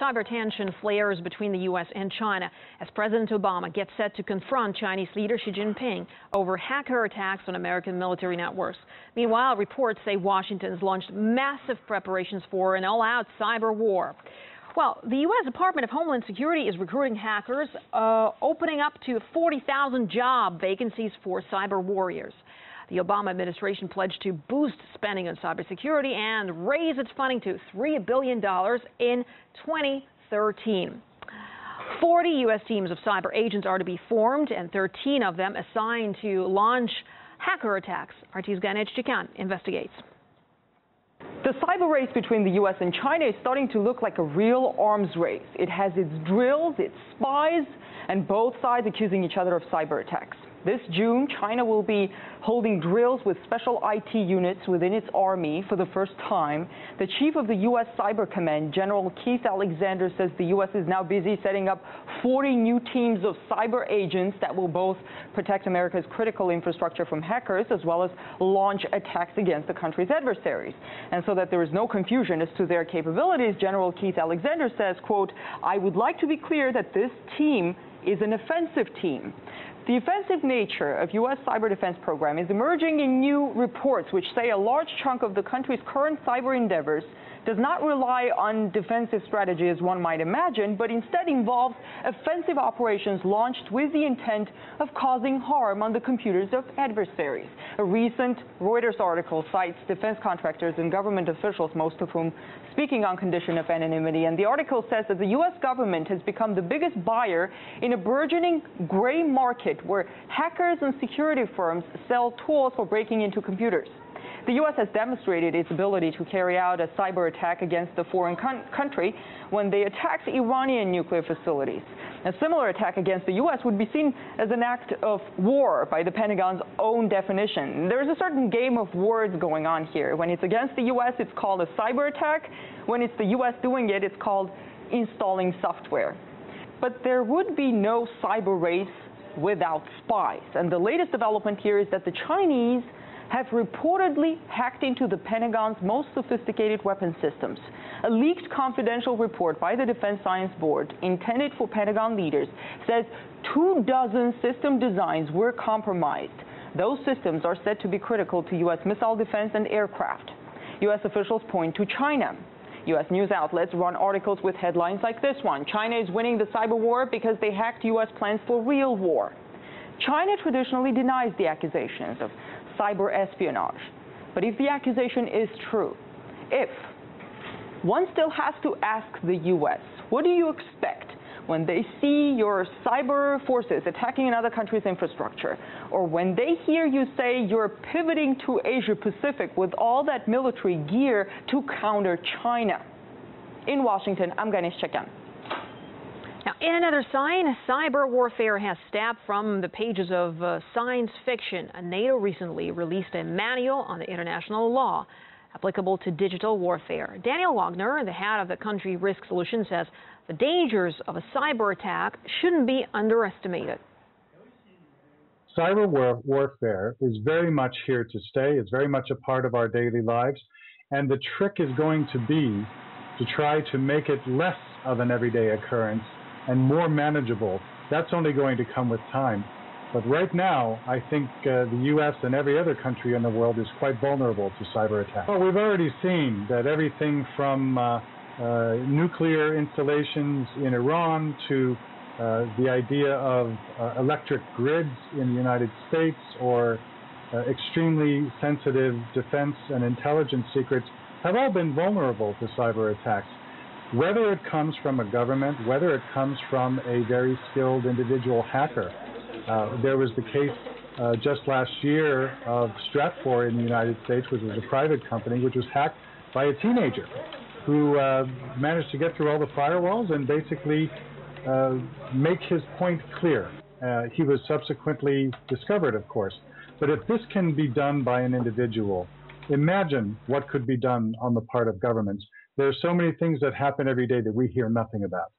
Cyber tension flares between the U.S. and China as President Obama gets set to confront Chinese leader Xi Jinping over hacker attacks on American military networks. Meanwhile, reports say Washington's launched massive preparations for an all-out cyber war. Well, the U.S. Department of Homeland Security is recruiting hackers, uh, opening up to 40,000 job vacancies for cyber warriors. The Obama administration pledged to boost spending on cybersecurity and raise its funding to $3 billion in 2013. 40 U.S. teams of cyber agents are to be formed, and 13 of them assigned to launch hacker attacks. RT's Gayane Chichakyan investigates. The cyber race between the U.S. and China is starting to look like a real arms race. It has its drills, its spies, and both sides accusing each other of cyber attacks. This June, China will be holding drills with special IT units within its army for the first time. The chief of the U.S. Cyber Command, General Keith Alexander, says the U.S. is now busy setting up 40 new teams of cyber agents that will both protect America's critical infrastructure from hackers as well as launch attacks against the country's adversaries. And so that there is no confusion as to their capabilities, General Keith Alexander says, quote, I would like to be clear that this team is an offensive team. The offensive nature of U.S. cyber defense program is emerging in new reports which say a large chunk of the country's current cyber endeavors does not rely on defensive strategy as one might imagine, but instead involves offensive operations launched with the intent of causing harm on the computers of adversaries. A recent Reuters article cites defense contractors and government officials, most of whom speaking on condition of anonymity. And the article says that the U.S. government has become the biggest buyer in a burgeoning gray market where hackers and security firms sell tools for breaking into computers. The U.S. has demonstrated its ability to carry out a cyber attack against a foreign country when they attacked Iranian nuclear facilities. A similar attack against the U.S. would be seen as an act of war by the Pentagon's own definition. There's a certain game of words going on here. When it's against the U.S., it's called a cyber attack. When it's the U.S. doing it, it's called installing software. But there would be no cyber race without spies. And the latest development here is that the Chinese have reportedly hacked into the Pentagon's most sophisticated weapon systems. A leaked confidential report by the Defense Science Board, intended for Pentagon leaders, says two dozen system designs were compromised. Those systems are said to be critical to U.S. missile defense and aircraft. U.S. officials point to China. U.S. news outlets run articles with headlines like this one China is winning the cyber war because they hacked U.S. plans for real war. China traditionally denies the accusations of cyber espionage. But if the accusation is true, if, one still has to ask the U.S., what do you expect when they see your cyber forces attacking another country's infrastructure, or when they hear you say you're pivoting to Asia Pacific with all that military gear to counter China? In Washington, I'm Gayane Chichakyan. Now, in another sign, cyber warfare has stepped from the pages of uh, science fiction. NATO recently released a manual on the international law applicable to digital warfare. Daniel Wagner, the head of the country risk solution, says the dangers of a cyber attack shouldn't be underestimated. Cyber war warfare is very much here to stay. It's very much a part of our daily lives. And the trick is going to be to try to make it less of an everyday occurrence and more manageable. That's only going to come with time. But right now, I think uh, the U.S. and every other country in the world is quite vulnerable to cyber attacks. Well, we've already seen that everything from uh, uh, nuclear installations in Iran to uh, the idea of uh, electric grids in the United States or uh, extremely sensitive defense and intelligence secrets have all been vulnerable to cyber attacks whether it comes from a government, whether it comes from a very skilled individual hacker. Uh, there was the case uh, just last year of Stratfor in the United States, which was a private company, which was hacked by a teenager who uh, managed to get through all the firewalls and basically uh, make his point clear. Uh, he was subsequently discovered, of course. But if this can be done by an individual, imagine what could be done on the part of governments. There are so many things that happen every day that we hear nothing about.